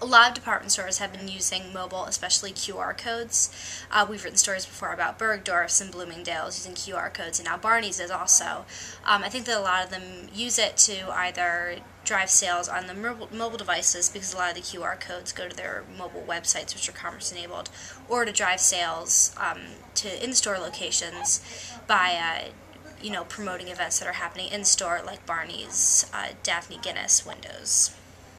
a lot of department stores have been using mobile, especially QR codes. Uh, we've written stories before about Bergdorf's and Bloomingdale's using QR codes, and now Barney's is also. Um, I think that a lot of them use it to either drive sales on the mobile, devices because a lot of the QR codes go to their mobile websites, which are commerce enabled, or to drive sales um, to in-store locations by. Uh, you know, promoting events that are happening in store, like Barney's uh, Daphne Guinness windows.